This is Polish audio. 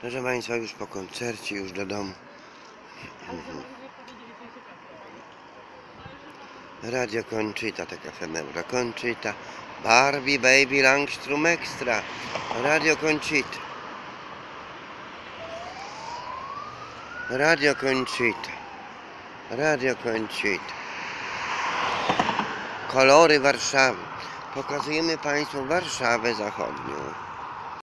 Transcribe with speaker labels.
Speaker 1: Proszę Państwa, już po koncercie, już do domu. Radio Conchita, taka efemeura. Conchita. Barbie Baby Langstrom Extra. Radio Conchita. Radio Conchita. Radio Conchita. Kolory Warszawy. Pokazujemy Państwu Warszawę Zachodnią.